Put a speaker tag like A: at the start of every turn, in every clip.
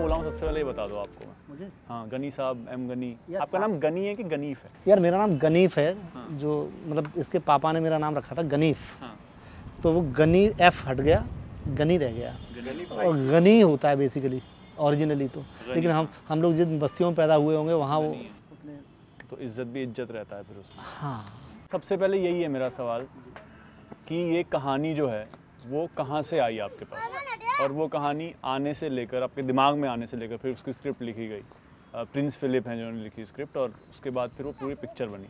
A: क्या बोला हूँ सबसे पहले बता दो आपको। मैं
B: मुझे?
A: हाँ गनी साहब एम गनी। आपका नाम गनी है कि गनीफ है?
B: यार मेरा नाम गनीफ है जो मतलब इसके पापा ने मेरा नाम रखा था गनीफ।
A: हाँ।
B: तो वो गनी एफ़ हट गया गनी रह गया। और गनी होता है बेसिकली ओरिजिनली तो। लेकिन हम हम लोग जिन बस्तियों में पैदा हुए होंगे वहाँ वो
A: तो इज़्ज़त भी इज़्ज़त रहता है फिर उसमें।
B: हाँ।
A: सबसे पहले यही है मेरा सवाल कि ये कहानी जो है वो कहाँ से आई आपके पास? और वो कहानी आने से लेकर आपके दिमाग में आने से लेकर फिर उसकी स्क्रिप्ट लिखी गई। प्रिंस फिलिप हैं जिन्होंने लिखी स्क्रिप्ट और उसके बाद फिर वो पूरी पिक्चर बनी।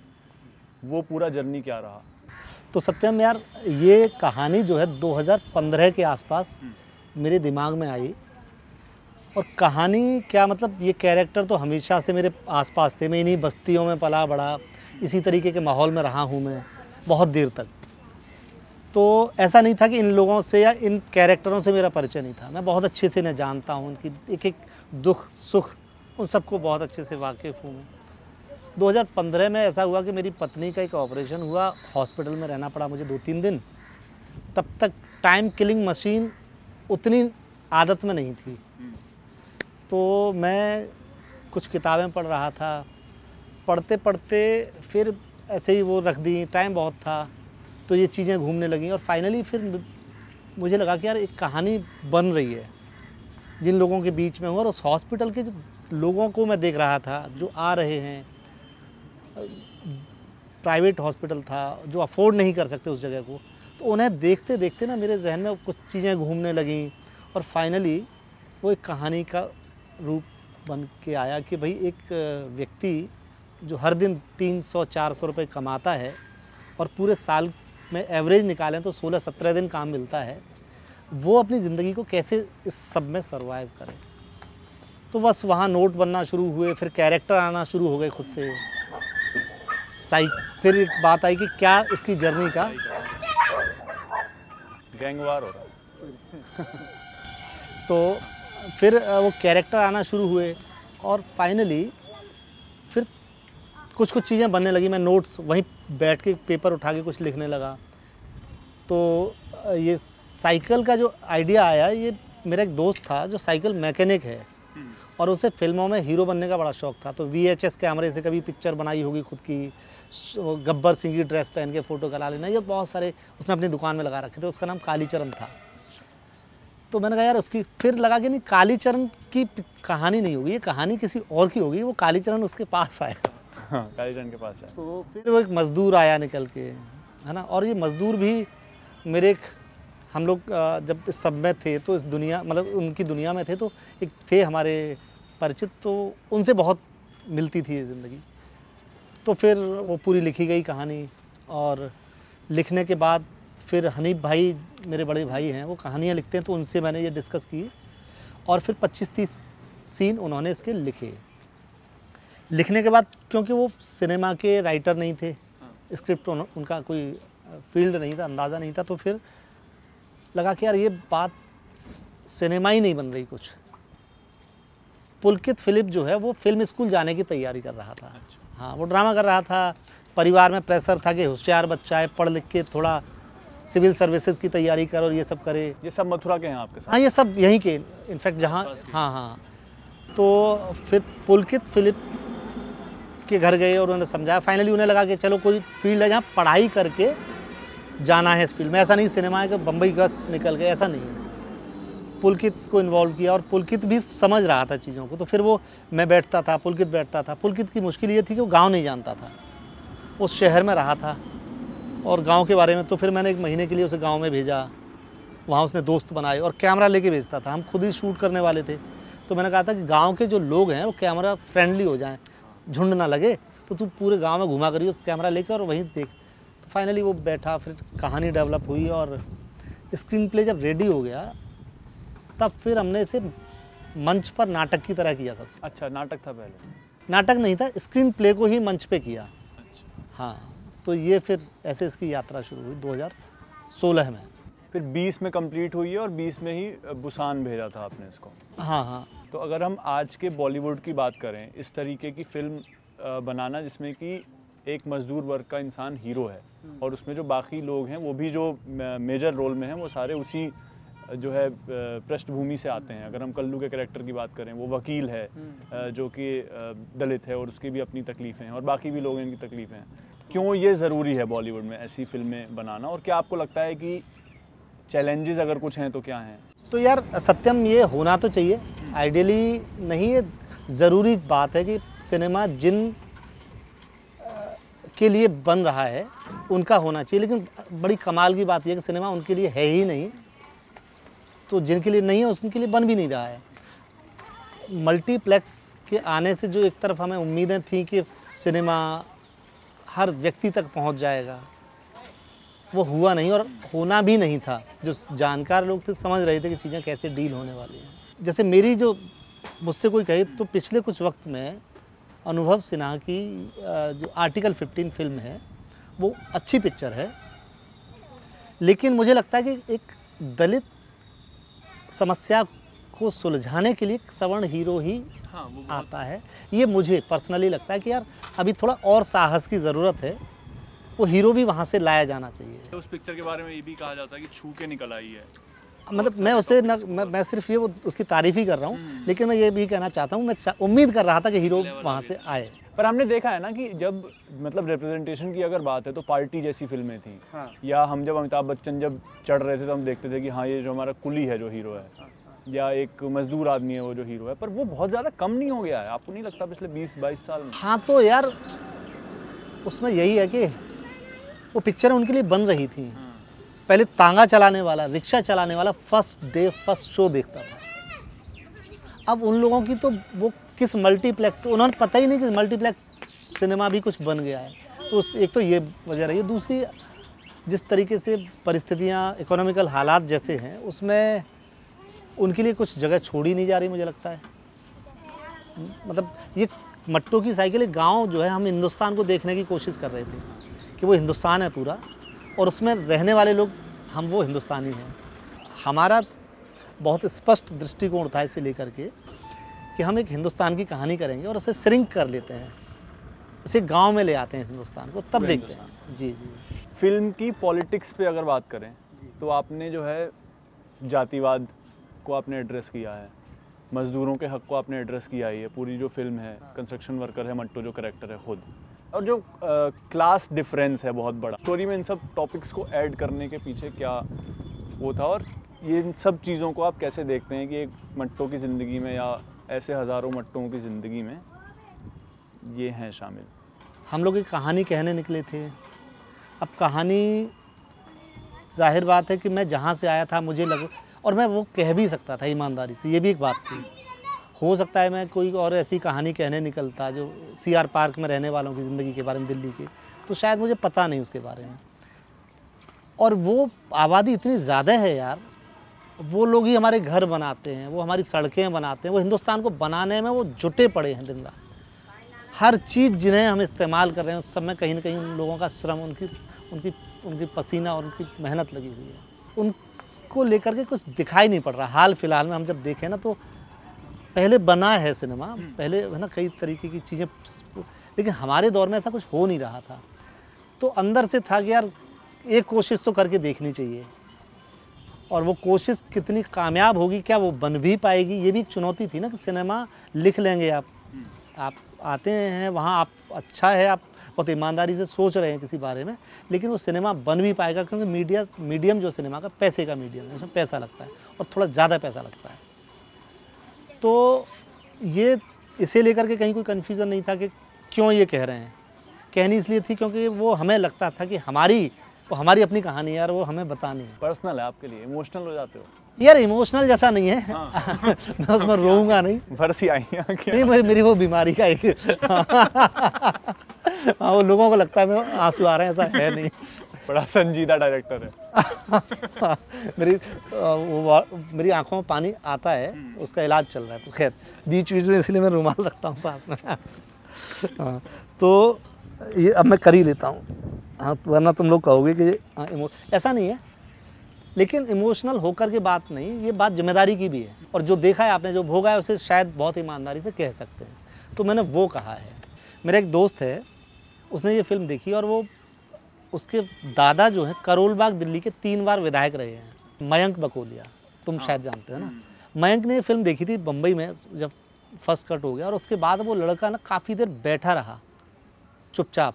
A: वो पूरा जर्नी क्या रहा?
B: तो सत्यम यार ये कहानी जो है 2015 के आसपास मेरे दिमाग में आई। और कहानी क्या मतलब ये कैरेक्टर तो हमेशा से मेरे आसपास थे। मैं इन्हीं बस्तियों में पला बड़ा इसी तरीके के माहौल में रहा हूँ मैं बहुत देर तक। तो ऐसा नहीं था कि इन लोगों से या इन कैरेक्टरों से मेरा परिचय नहीं था। मैं बहुत अच्छे से इन्हें जानता हूँ, उनकी एक एक दुख, सुख, उन सबको बहुत अच्छे से वाकिफ़ हूँ मैं। 2015 में ऐसा हुआ कि मेरी पत्नी का एक ऑपरेशन हुआ हॉस्पिटल में रहना पड़ा मुझे दो तीन दिन। तब तक टाइम किलिंग मशीन उतनी आदत में नहीं थी। तो मैं कुछ किताबें पढ़ रहा था। पढ़ते पढ़ते फिर ऐसे ही वो रख दी टाइम बहुत था। तो ये चीज़ें घूमने लगी और फाइनली फिर मुझे लगा कि यार एक कहानी बन रही है। जिन लोगों के बीच में हूँ और उस हॉस्पिटल के जो लोगों को मैं देख रहा था, जो आ रहे हैं प्राइवेट हॉस्पिटल था, जो अफोर्ड नहीं कर सकते उस जगह को तो उन्हें देखते देखते ना मेरे जहन में कुछ चीज़ें घूमने लगीं और फाइनली वो एक कहानी का रूप बन के आया कि भाई एक व्यक्ति जो हर दिन तीन सौ चार सौ रुपये कमाता है और पूरे साल में एवरेज निकालें तो सोलह सत्रह दिन काम मिलता है। वो अपनी ज़िंदगी को कैसे इस सब में सरवाइव करें? तो बस वहाँ नोट बनना शुरू हुए फिर कैरेक्टर आना शुरू हो गए खुद से। साइक फिर एक बात आई कि क्या इसकी जर्नी का?
A: गैंगवार हो रहा
B: तो फिर वो कैरेक्टर आना शुरू हुए और फाइनली फिर कुछ कुछ चीज़ें बनने लगी। मैं नोट्स वहीं बैठ के पेपर उठा के कुछ लिखने लगा। तो ये साइकिल का जो आइडिया आया, ये मेरा एक दोस्त था जो साइकिल मैकेनिक है और उसे फ़िल्मों में हीरो बनने का बड़ा शौक था। तो वीएचएस कैमरे से कभी पिक्चर बनाई होगी खुद की गब्बर सिंह की ड्रेस पहन के फ़ोटो करा लेना, ये बहुत सारे उसने अपनी दुकान में लगा रखे थे, उसका नाम कालीचरण था। तो मैंने कहा, यार, उसकी फिर लगा कि नहीं, कालीचरण की कहानी नहीं होगी, ये कहानी किसी और की होगी, वो कालीचरण उसके पास आएगा।
A: हाँ के पास है।
B: तो फिर वो एक मज़दूर आया निकल के, है ना? और ये मज़दूर भी मेरे एक, हम लोग जब इस सब में थे तो इस दुनिया मतलब उनकी दुनिया में थे तो एक थे हमारे परिचित तो उनसे बहुत मिलती थी ये ज़िंदगी। तो फिर वो पूरी लिखी गई कहानी, और लिखने के बाद फिर हनीफ भाई, मेरे बड़े भाई हैं, वो कहानियाँ लिखते हैं तो उनसे मैंने ये डिस्कस की, और फिर 25-30 सीन उन्होंने इसके लिखे। लिखने के बाद क्योंकि वो सिनेमा के राइटर नहीं थे स्क्रिप्ट उन, उनका कोई फ़ील्ड नहीं था अंदाज़ा नहीं था तो फिर लगा कि यार ये बात सिनेमा ही नहीं बन रही कुछ। पुलकित फिलिप जो है वो फ़िल्म स्कूल जाने की तैयारी कर रहा था। अच्छा। हाँ वो ड्रामा कर रहा था परिवार में प्रेशर था कि होशियार बच्चा है पढ़ लिख के थोड़ा सिविल सर्विसेज़ की तैयारी कर और ये सब करे।
A: ये सब मथुरा के हैं आपके साथ?
B: हाँ ये सब यहीं के इनफैक्ट जहाँ हाँ हाँ। तो फिर पुलकित फिलिप के घर गए और उन्होंने समझाया। फाइनली उन्हें लगा कि चलो कोई फ़ील्ड है जहाँ पढ़ाई करके जाना है इस फ़ील्ड में। ऐसा नहीं सिनेमा है कि बम्बई बस निकल गए, ऐसा नहीं है। पुलकित को इन्वॉल्व किया और पुलकित भी समझ रहा था चीज़ों को। तो फिर वो मैं बैठता था, पुलकित बैठता था। पुलकित की मुश्किल ये थी कि वो गाँव नहीं जानता था। उस शहर में रहा था और गाँव के बारे में तो फिर मैंने एक महीने के लिए उसे गाँव में भेजा। वहाँ उसने दोस्त बनाए और कैमरा लेके भेजता था। हम खुद ही शूट करने वाले थे। तो मैंने कहा था कि गाँव के जो लोग हैं, वो कैमरा फ्रेंडली हो जाएँ। झुंड ना लगे तो तू पूरे गाँव में घुमा करिए उस कैमरा लेकर और वहीं देख। तो फाइनली वो बैठा फिर कहानी डेवलप हुई और स्क्रीन प्ले जब रेडी हो गया तब फिर हमने इसे मंच पर नाटक की तरह किया सब।
A: अच्छा नाटक था पहले?
B: नाटक नहीं था स्क्रीन प्ले को ही मंच पे किया।
A: अच्छा।
B: हाँ तो ये फिर ऐसे इसकी यात्रा शुरू हुई 2016 में।
A: फिर 20 में कंप्लीट हुई है और 20 में ही बुसान भेजा था आपने इसको?
B: हाँ हाँ।
A: तो अगर हम आज के बॉलीवुड की बात करें इस तरीके की फ़िल्म बनाना जिसमें कि एक मजदूर वर्ग का इंसान हीरो है और उसमें जो बाकी लोग हैं वो भी जो मेजर रोल में हैं वो सारे उसी जो है पृष्ठभूमि से आते हैं। अगर हम कल्लू के कैरेक्टर की बात करें वो वकील है जो कि दलित है और उसकी भी अपनी तकलीफ़ें हैं और बाकी भी लोग इनकी तकलीफ़ें हैं। क्यों ये ज़रूरी है बॉलीवुड में ऐसी फ़िल्में बनाना? और क्या आपको लगता है कि चैलेंजेस अगर कुछ हैं तो क्या हैं?
B: तो यार, सत्यम, ये होना तो चाहिए। आइडियली नहीं, ये ज़रूरी बात है कि सिनेमा जिन के लिए बन रहा है, उनका होना चाहिए। लेकिन बड़ी कमाल की बात यह कि सिनेमा उनके लिए है ही नहीं। तो जिनके लिए नहीं है, उनके लिए बन भी नहीं रहा है। मल्टीप्लेक्स के आने से जो एक तरफ़ हमें उम्मीदें थी कि सिनेमा हर व्यक्ति तक पहुँच जाएगा वो हुआ नहीं और होना भी नहीं था। जो जानकार लोग थे समझ रहे थे कि चीज़ें कैसे डील होने वाली हैं। जैसे मेरी जो मुझसे कोई कहे तो पिछले कुछ वक्त में अनुभव सिन्हा की जो आर्टिकल 15 फ़िल्म है वो अच्छी पिक्चर है। लेकिन मुझे लगता है कि एक दलित समस्या को सुलझाने के लिए सवर्ण हीरो ही
A: हाँ
B: आता है। ये मुझे पर्सनली लगता है कि यार अभी थोड़ा और साहस की ज़रूरत है। वो हीरो भी वहाँ से लाया जाना चाहिए।
A: उस पिक्चर के बारे में ये भी कहा जाता है कि छू के निकल आई है।
B: मतलब मैं उसे न मैं, मैं सिर्फ़ ये वो उसकी तारीफ़ ही कर रहा हूँ लेकिन मैं ये भी कहना चाहता हूँ मैं उम्मीद कर रहा था कि हीरो वहाँ से आए।
A: पर हमने देखा है ना कि जब मतलब रिप्रेजेंटेशन की अगर बात है तो पार्टी जैसी फ़िल्में थी।
B: हाँ।
A: या हम जब अमिताभ बच्चन जब चढ़ रहे थे तो हम देखते थे कि हाँ ये जो हमारा कुली है जो हीरो है। या एक मजदूर आदमी है वो जो हीरो है पर वो बहुत ज़्यादा कम नहीं हो गया है। आपको नहीं लगता पिछले बीस बाईस साल में?
B: हाँ तो यार उसमें यही है कि वो पिक्चरें उनके लिए बन रही थी। पहले तांगा चलाने वाला, रिक्शा चलाने वाला फ़र्स्ट डे फ़र्स्ट शो देखता था। अब उन लोगों की तो वो किस मल्टीप्लेक्स उन्होंने पता ही नहीं कि मल्टीप्लेक्स सिनेमा भी कुछ बन गया है। तो उस- एक तो ये वजह रही है। दूसरी, जिस तरीके से परिस्थितियाँ इकोनॉमिकल हालात जैसे हैं, उसमें उनके लिए कुछ जगह छोड़ी नहीं जा रही मुझे लगता है। मतलब ये मट्टो की साइकिल गाँव जो है, हम हिंदुस्तान को देखने की कोशिश कर रहे थे। कि वो हिंदुस्तान है पूरा और उसमें रहने वाले लोग हम वो हिंदुस्तानी हैं। हमारा बहुत स्पष्ट दृष्टिकोण था इसे लेकर के कि हम एक हिंदुस्तान की कहानी करेंगे और उसे श्रिंक कर लेते हैं। उसे गाँव में ले आते हैं हिंदुस्तान को तब देखते हैं। जी जी।
A: फ़िल्म की पॉलिटिक्स पे अगर बात करें तो आपने जो है जातिवाद को आपने एड्रेस किया है मज़दूरों के हक को आपने एड्रेस किया ही है पूरी जो फ़िल्म है कंस्ट्रक्शन वर्कर है मट्टो जो करेक्टर है खुद। और जो क्लास डिफरेंस है बहुत बड़ा। स्टोरी में इन सब टॉपिक्स को ऐड करने के पीछे क्या वो था? और ये इन सब चीज़ों को आप कैसे देखते हैं कि एक मट्टो की ज़िंदगी में या ऐसे हज़ारों मट्टों की ज़िंदगी में ये हैं शामिल?
B: हम लोग एक कहानी कहने निकले थे। अब कहानी, ज़ाहिर बात है कि मैं जहाँ से आया था, मुझे लग, और मैं वो कह भी सकता था ईमानदारी से, ये भी एक बात थी। हो सकता है मैं कोई और ऐसी कहानी कहने निकलता जो सी आर पार्क में रहने वालों की ज़िंदगी के बारे में, दिल्ली की तो शायद मुझे पता नहीं उसके बारे में। और वो आबादी इतनी ज़्यादा है यार, वो लोग ही हमारे घर बनाते हैं, वो हमारी सड़कें बनाते हैं, वो हिंदुस्तान को बनाने में वो जुटे पड़े हैं दिन रात। हर चीज़ जिन्हें हम इस्तेमाल कर रहे हैं, उस समय कहीं ना कहीं उन लोगों का श्रम, उनकी उनकी उनकी पसीना और उनकी मेहनत लगी हुई है। उनको लेकर के कुछ दिखाई नहीं पड़ रहा। हाल फ़िलहाल में हम जब देखें ना तो पहले बना है सिनेमा पहले है ना कई तरीके की चीज़ें लेकिन हमारे दौर में ऐसा कुछ हो नहीं रहा था। तो अंदर से था कि यार एक कोशिश तो करके देखनी चाहिए। और वो कोशिश कितनी कामयाब होगी क्या वो बन भी पाएगी ये भी एक चुनौती थी ना कि सिनेमा लिख लेंगे आप। आप आते हैं वहाँ आप अच्छा है आप बहुत ईमानदारी से सोच रहे हैं किसी बारे में लेकिन वो सिनेमा बन भी पाएगा क्योंकि मीडिया मीडियम जो सिनेमा का पैसे का मीडियम है उसमें पैसा लगता है और थोड़ा ज़्यादा पैसा लगता है। तो ये इसे लेकर के कहीं कोई कन्फ्यूज़न नहीं था कि क्यों ये कह रहे हैं। कहनी इसलिए थी क्योंकि वो हमें लगता था कि हमारी वो हमारी अपनी कहानी है यार वो हमें बतानी है।
A: पर्सनल है आपके लिए इमोशनल हो जाते हो।
B: यार इमोशनल जैसा नहीं है। हाँ। मैं उसमें रोऊँगा नहीं।
A: भरसी आई
B: नहीं मेरी मेरी वो बीमारी का एक हाँ वो लोगों को लगता है मैं आँसू आ रहे हैं ऐसा है नहीं।
A: बड़ा संजीदा डायरेक्टर है।
B: मेरी वो मेरी आँखों में पानी आता है उसका इलाज चल रहा है तो खैर बीच बीच में इसलिए मैं रुमाल रखता हूँ पास में। हाँ तो ये अब मैं कर ही लेता हूँ। हाँ वरना तुम लोग कहोगे कि हाँ, ऐसा नहीं है लेकिन इमोशनल होकर के बात नहीं ये बात ज़िम्मेदारी की भी है और जो देखा है आपने जो भोगा है उसे शायद बहुत ईमानदारी से कह सकते हैं। तो मैंने वो कहा है। मेरा एक दोस्त है उसने ये फ़िल्म देखी और वो उसके दादा जो हैं करोलबाग दिल्ली के तीन बार विधायक रहे हैं। मयंक बकोलिया तुम शायद जानते हो ना? मयंक ने ये फ़िल्म देखी थी बम्बई में जब फ़र्स्ट कट हो गया और उसके बाद वो लड़का ना काफ़ी देर बैठा रहा चुपचाप।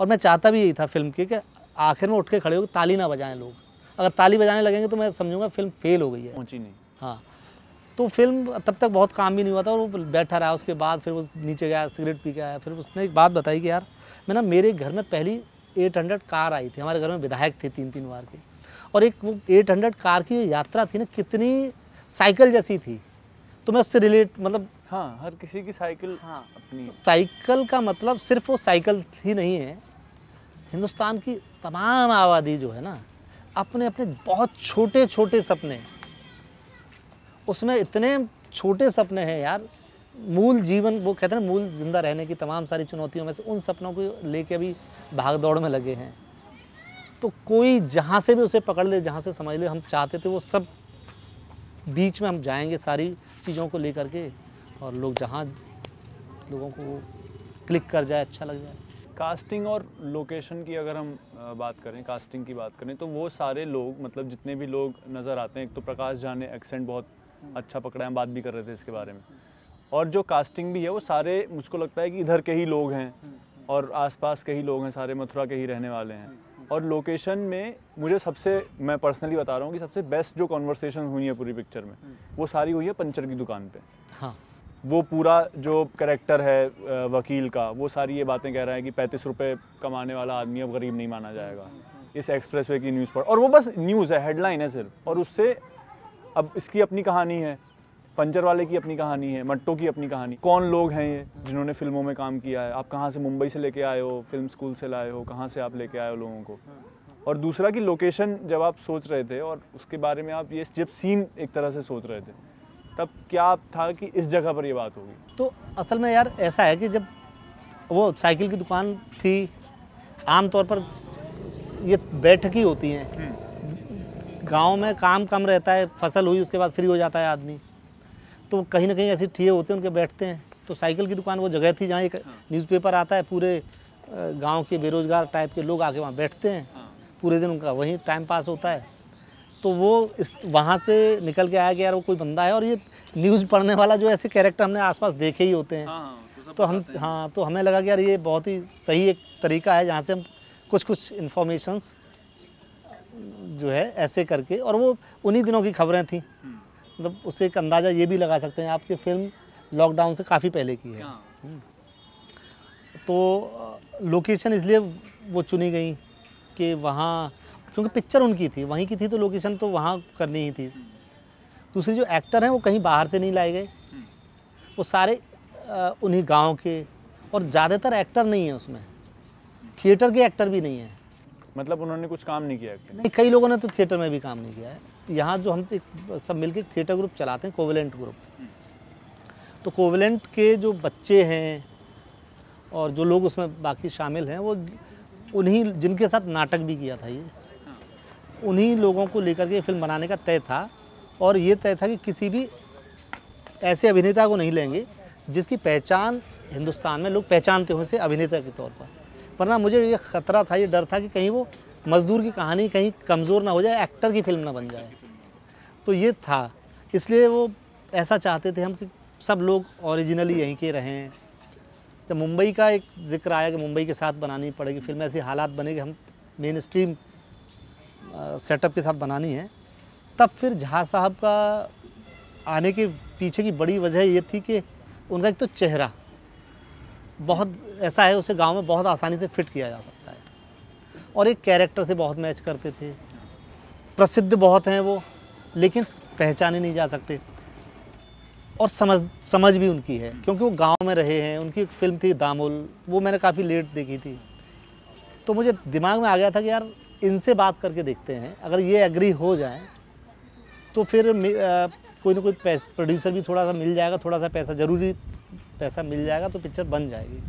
B: और मैं चाहता भी यही था फ़िल्म के कि आखिर में उठ के खड़े हो ताली ना बजाएँ लोग। अगर ताली बजाने लगेंगे तो मैं समझूँगा फ़िल्म फेल हो गई है।
A: पहुँची नहीं।
B: हाँ। तो फ़िल्म तब तक बहुत काम भी नहीं हुआ था और वो बैठा रहा उसके बाद फिर वो नीचे गया सिगरेट पी के आया फिर उसने एक बात बताई कि यार मैं ना मेरे घर में पहली 800 कार आई थी हमारे घर में विधायक थे तीन तीन बार की। और एक वो 800 कार की यात्रा थी ना कितनी साइकिल जैसी थी। तो मैं उससे रिलेट मतलब
A: हाँ हर किसी की साइकिल
B: हाँ।
A: अपनी
B: साइकिल का मतलब सिर्फ़ वो साइकिल ही नहीं है। हिंदुस्तान की तमाम आबादी जो है ना अपने अपने बहुत छोटे छोटे सपने। उसमें इतने छोटे सपने हैं यार मूल जीवन, वो कहते हैं मूल ज़िंदा रहने की तमाम सारी चुनौतियों में से उन सपनों को लेके अभी भाग दौड़ में लगे हैं। तो कोई जहाँ से भी उसे पकड़ ले, जहाँ से समझ ले, हम चाहते थे वो सब बीच में हम जाएँगे सारी चीज़ों को लेकर के और लोग जहाँ लोगों को क्लिक कर जाए अच्छा लग जाए।
A: कास्टिंग और लोकेशन की अगर हम बात करें, कास्टिंग की बात करें तो वो सारे लोग मतलब जितने भी लोग नज़र आते हैं, एक तो प्रकाश झा ने एक्सेंट बहुत अच्छा पकड़ा है, हम बात भी कर रहे थे इसके बारे में। और जो कास्टिंग भी है वो सारे मुझको लगता है कि इधर के ही लोग हैं और आसपास के ही लोग हैं सारे मथुरा के ही रहने वाले हैं। और लोकेशन में मुझे सबसे मैं पर्सनली बता रहा हूँ कि सबसे बेस्ट जो कॉन्वर्सेशन हुई है पूरी पिक्चर में वो सारी हुई है पंचर की दुकान पे।
B: हाँ।
A: वो पूरा जो करेक्टर है वकील का वो सारी ये बातें कह रहा है कि पैंतीस रुपये कमाने वाला आदमी अब गरीब नहीं माना जाएगा। इस एक्सप्रेस वे की न्यूज़ पर। और वो बस न्यूज़ है हेडलाइन है सिर्फ़। और उससे अब इसकी अपनी कहानी है। पंचर वाले की अपनी कहानी है मट्टो की अपनी कहानी। कौन लोग हैं ये जिन्होंने फ़िल्मों में काम किया है? आप कहाँ से मुंबई से लेके आए हो? फ़िल्म स्कूल से लाए हो? कहाँ से आप लेके आए हो लोगों को? और दूसरा कि लोकेशन जब आप सोच रहे थे और उसके बारे में आप ये जब सीन एक तरह से सोच रहे थे तब क्या था कि इस जगह पर ये बात होगी?
B: तो असल में यार ऐसा है कि जब वो साइकिल की दुकान थी आमतौर पर ये बैठक ही होती हैं। गाँव में काम कम रहता है फ़सल हुई उसके बाद फ्री हो जाता है आदमी। तो कहीं ना कहीं ऐसे ठिए होते हैं उनके बैठते हैं। तो साइकिल की दुकान वो जगह थी जहाँ एक न्यूज़पेपर आता है पूरे गाँव के बेरोजगार टाइप के लोग आके वहाँ बैठते हैं। पूरे दिन उनका वहीं टाइम पास होता है। तो वो इस वहाँ से निकल के आया कि यार वो कोई बंदा है और ये न्यूज़ पढ़ने वाला जो ऐसे कैरेक्टर हमने आसपास देखे ही होते हैं। तो हम हाँ। तो हमें लगा कि यार ये बहुत ही सही एक तरीका है जहाँ से हम कुछ कुछ इन्फॉर्मेशंस जो है ऐसे करके और वो उन्हीं दिनों की खबरें थी। मतलब उससे एक अंदाज़ा ये भी लगा सकते हैं आपकी फ़िल्म लॉकडाउन से काफ़ी पहले की है। तो लोकेशन इसलिए वो चुनी गई कि वहाँ क्योंकि पिक्चर उनकी थी वहीं की थी तो लोकेशन तो वहाँ करनी ही थी। दूसरे जो एक्टर हैं वो कहीं बाहर से नहीं लाए गए। वो सारे उन्हीं गाँव के और ज़्यादातर एक्टर नहीं है उसमें। थिएटर के एक्टर भी नहीं है।
A: मतलब उन्होंने कुछ काम नहीं किया।
B: नहीं कई लोगों ने तो थिएटर में भी काम नहीं किया है। यहाँ जो हम सब मिलके थिएटर ग्रुप चलाते हैं कोवलेंट ग्रुप तो कोवलेंट के जो बच्चे हैं और जो लोग उसमें बाकी शामिल हैं, वो उन्हीं, जिनके साथ नाटक भी किया था ये, उन्हीं लोगों को लेकर के फ़िल्म बनाने का तय था। और ये तय था कि किसी भी ऐसे अभिनेता को नहीं लेंगे, जिसकी पहचान हिंदुस्तान में लोग पहचानते हो उसे अभिनेता के तौर पर। वरना मुझे ये ख़तरा था, ये डर था कि कहीं वो मजदूर की कहानी कहीं कमज़ोर ना हो जाए, एक्टर की फ़िल्म ना बन जाए। तो ये था। इसलिए वो ऐसा चाहते थे हम कि सब लोग ओरिजिनली यहीं के रहें। जब मुंबई का एक ज़िक्र आया कि मुंबई के साथ बनानी पड़ेगी फ़िल्म ऐसे हालात बने कि हम मेन स्ट्रीम सेटअप के साथ बनानी है। तब फिर झा साहब का आने के पीछे की बड़ी वजह ये थी कि उनका एक तो चेहरा बहुत ऐसा है, उसे गाँव में बहुत आसानी से फिट किया जा सकता है। और एक कैरेक्टर से बहुत मैच करते थे। प्रसिद्ध बहुत हैं वो लेकिन पहचाने नहीं जा सकते। और समझ समझ भी उनकी है क्योंकि वो गाँव में रहे हैं उनकी एक फ़िल्म थी दामुल वो मैंने काफ़ी लेट देखी थी। तो मुझे दिमाग में आ गया था कि यार इनसे बात करके देखते हैं अगर ये एग्री हो जाए तो फिर अ, कोई ना कोई प्रोड्यूसर भी थोड़ा सा मिल जाएगा थोड़ा सा पैसा ज़रूरी पैसा मिल जाएगा तो पिक्चर बन जाएगी।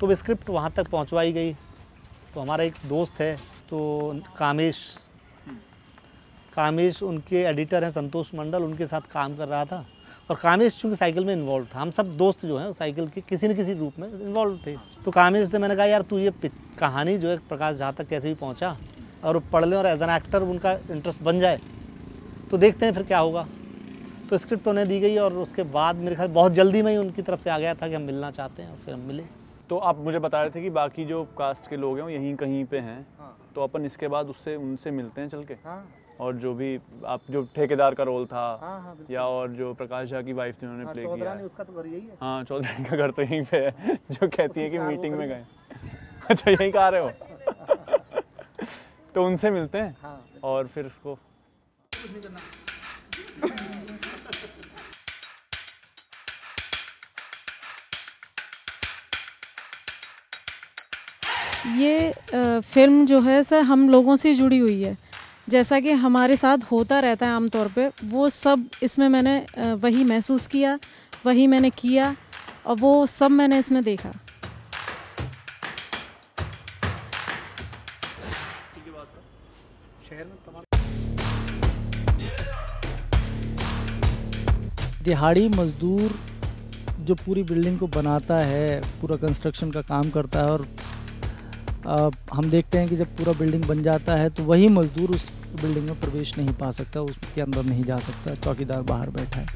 B: तो स्क्रिप्ट वहाँ तक पहुँचवाई गई। तो हमारा एक दोस्त है तो कामेश। कामेश उनके एडिटर हैं, संतोष मंडल, उनके साथ काम कर रहा था। और कामेश चूँकि साइकिल में इन्वॉल्व था, हम सब दोस्त जो हैं साइकिल के किसी न किसी रूप में इन्वॉल्व थे। तो कामेश से मैंने कहा, यार, तू ये कहानी जो है, प्रकाश झा तक कैसे भी पहुँचा, और पढ़ लें, और एज एन एक्टर उनका इंटरेस्ट बन जाए तो देखते हैं फिर क्या होगा। तो स्क्रिप्ट उन्हें दी गई, और उसके बाद मेरे ख्याल बहुत जल्दी में ही उनकी तरफ़ से आ गया था कि हम मिलना चाहते हैं, और फिर हम मिले।
A: तो आप मुझे बता रहे थे कि बाकी जो कास्ट के लोग हैं वो यहीं कहीं पे हैं।
B: हाँ।
A: तो अपन इसके बाद उससे उनसे मिलते हैं चल के।
B: हाँ।
A: और जो भी आप जो ठेकेदार का रोल था
B: हाँ हाँ
A: या और जो प्रकाश झा की वाइफ जिन्होंने
B: हाँ,
A: प्ले किया
B: उसका तो घर यही है।
A: हाँ चौधरी का घर तो यहीं पे है जो कहती है कि मीटिंग में गए। अच्छा यहीं का रहे हो? तो उनसे मिलते हैं?
B: हाँ
A: और फिर उसको
C: ये फ़िल्म जो है सर हम लोगों से जुड़ी हुई है। जैसा कि हमारे साथ होता रहता है आमतौर पे, वो सब इसमें मैंने वही महसूस किया, वही मैंने किया और वो सब मैंने इसमें देखा।
D: दिहाड़ी मजदूर जो पूरी बिल्डिंग को बनाता है, पूरा कंस्ट्रक्शन का काम करता है और हम देखते हैं कि जब पूरा बिल्डिंग बन जाता है तो वही मजदूर उस बिल्डिंग में प्रवेश नहीं पा सकता, उसके अंदर नहीं जा सकता, चौकीदार बाहर बैठा है।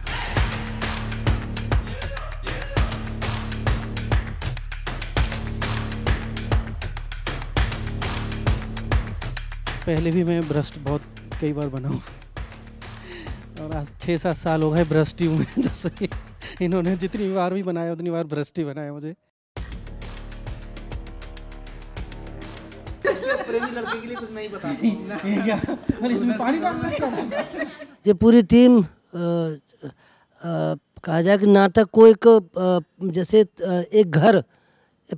E: पहले भी मैं भ्रष्ट बहुत, कई बार बना हूँ। और आज छः सात साल हो गए भ्रष्ट हुए जब से इन्होंने जितनी बार भी बनाया, उतनी बार भ्रष्ट बनाया मुझे।
B: लड़के के लिए कुछ नहीं बता
F: ये पूरी टीम कहा जाए कि नाटक को एक जैसे एक घर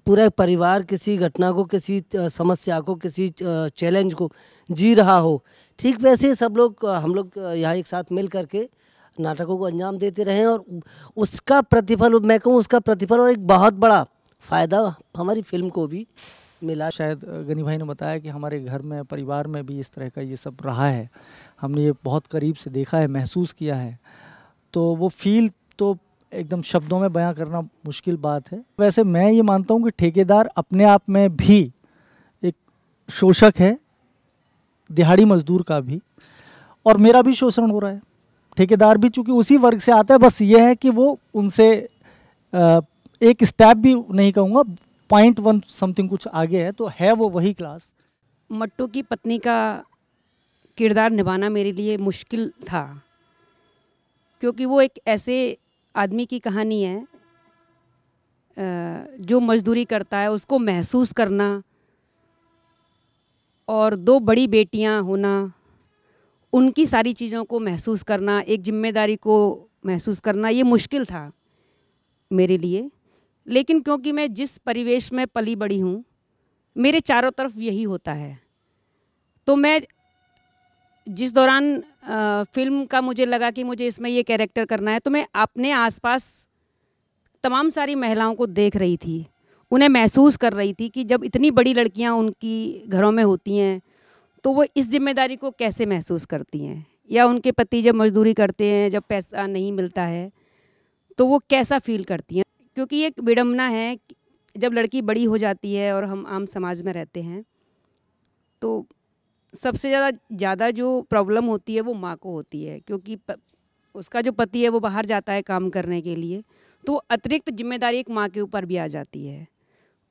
F: पूरा एक परिवार किसी घटना को किसी समस्या को किसी चैलेंज को जी रहा हो। ठीक वैसे ही सब लोग हम लोग यहाँ एक साथ मिल करके नाटकों को अंजाम देते रहे और उसका प्रतिफल मैं कहूँ उसका प्रतिफल और एक बहुत बड़ा फ़ायदा हमारी फ़िल्म को भी मिला।
D: शायद गनी भाई ने बताया कि हमारे घर में, परिवार में भी इस तरह का ये सब रहा है। हमने ये बहुत करीब से देखा है, महसूस किया है। तो वो फील तो एकदम शब्दों में बयां करना मुश्किल बात है। वैसे मैं ये मानता हूँ कि ठेकेदार अपने आप में भी एक शोषक है, दिहाड़ी मजदूर का भी, और मेरा भी शोषण हो रहा है। ठेकेदार भी चूँकि उसी वर्ग से आता है, बस ये है कि वो उनसे एक स्टेप भी नहीं कहूँगा पॉइंट वन समथिंग कुछ आगे है तो है वो वही क्लास
G: मट्टू की पत्नी का किरदार निभाना मेरे लिए मुश्किल था, क्योंकि वो एक ऐसे आदमी की कहानी है जो मजदूरी करता है, उसको महसूस करना, और दो बड़ी बेटियाँ होना, उनकी सारी चीज़ों को महसूस करना, एक ज़िम्मेदारी को महसूस करना, ये मुश्किल था मेरे लिए। लेकिन क्योंकि मैं जिस परिवेश में पली बड़ी हूँ, मेरे चारों तरफ़ यही होता है। तो मैं जिस दौरान फ़िल्म का मुझे लगा कि मुझे इसमें ये कैरेक्टर करना है तो मैं अपने आसपास तमाम सारी महिलाओं को देख रही थी। उन्हें महसूस कर रही थी कि जब इतनी बड़ी लड़कियाँ उनकी घरों में होती हैं तो वो इस ज़िम्मेदारी को कैसे महसूस करती हैं? या उनके पति जब मजदूरी करते हैं, जब पैसा नहीं मिलता है तो वो कैसा फील करती हैं? क्योंकि एक विडम्बना है जब लड़की बड़ी हो जाती है और हम आम समाज में रहते हैं तो सबसे ज़्यादा ज़्यादा जो प्रॉब्लम होती है वो माँ को होती है क्योंकि प, उसका जो पति है वो बाहर जाता है काम करने के लिए तो अतिरिक्त ज़िम्मेदारी एक माँ के ऊपर भी आ जाती है।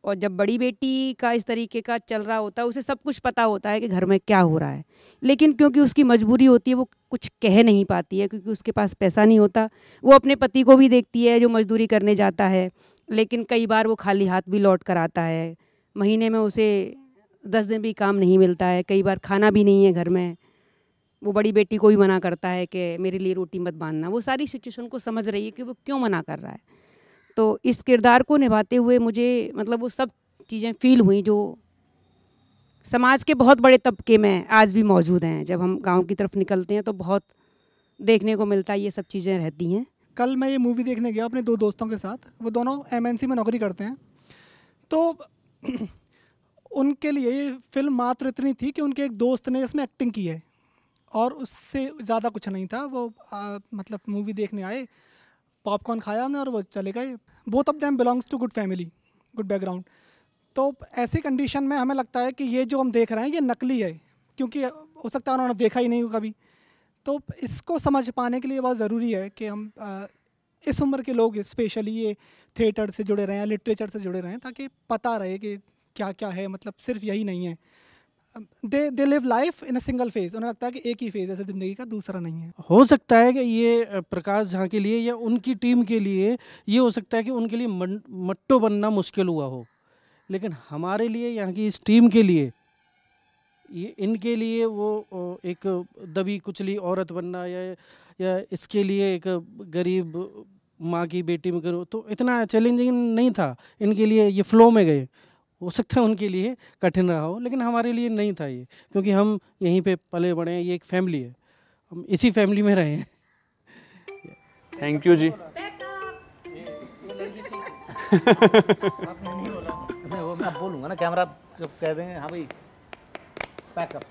G: और जब बड़ी बेटी का इस तरीके का चल रहा होता है, उसे सब कुछ पता होता है कि घर में क्या हो रहा है। लेकिन क्योंकि उसकी मजबूरी होती है, वो कुछ कह नहीं पाती है, क्योंकि उसके पास पैसा नहीं होता, वो अपने पति को भी देखती है जो मजदूरी करने जाता है, लेकिन कई बार वो खाली हाथ भी लौट कर आता है। महीने में उसे दस दिन भी काम नहीं मिलता है, कई बार खाना भी नहीं है घर में। वो बड़ी बेटी को भी मना करता है कि मेरे लिए रोटी मत बांधना। वो सारी सिचुएशन को समझ रही है कि वो क्यों मना कर रहा है। तो इस किरदार को निभाते हुए मुझे मतलब वो सब चीज़ें फील हुई जो समाज के बहुत बड़े तबके में आज भी मौजूद हैं। जब हम गाँव की तरफ़ निकलते हैं तो बहुत देखने को मिलता है ये सब चीज़ें रहती हैं।
H: कल मैं ये मूवी देखने गया अपने दो दोस्तों के साथ। वो दोनों एमएनसी में नौकरी करते हैं। तो उनके लिए ये फ़िल्म मात्र इतनी थी कि उनके एक दोस्त ने इसमें एक्टिंग की है। और उससे ज़्यादा कुछ नहीं था। वो आ, मतलब मूवी देखने आए। पॉपकॉर्न खाया हमने और वो चले गए। Both of them belongs to good family good background तो ऐसी कंडीशन में हमें लगता है कि ये जो हम देख रहे हैं, ये नकली है, क्योंकि हो सकता है उन्होंने देखा ही नहीं कभी। तो इसको समझ पाने के लिए बहुत ज़रूरी है कि हम इस उम्र के लोग स्पेशली ये थिएटर से जुड़े रहें लिटरेचर से जुड़े रहें, ताकि पता रहे कि क्या क्या है मतलब सिर्फ़ यही नहीं है। They they live life in single phase उन्हें लगता है कि एक ही फ़ेज़ है ज़िंदगी का, दूसरा नहीं है।
E: हो सकता है कि ये प्रकाश झा के लिए या उनकी टीम के लिए ये हो सकता है कि उनके लिए मट्टो बनना मुश्किल हुआ हो। लेकिन हमारे लिए, यहाँ की इस टीम के लिए, ये इनके लिए वो एक दबी कुचली औरत बनना या या इसके लिए एक गरीब माँ की बेटी में करो तो इतना चैलेंजिंग नहीं था। इनके लिए ये फ्लो में गए। हो सकता है उनके लिए कठिन रहा हो लेकिन हमारे लिए नहीं था ये क्योंकि हम यहीं पे पले बड़े हैं ये एक फैमिली है। हम इसी फैमिली में रहे हैं।
A: थैंक यू जी।
B: मैं वो मैं बोलूँगा ना कैमरा जब कह देंगे हाँ भाई पैकअप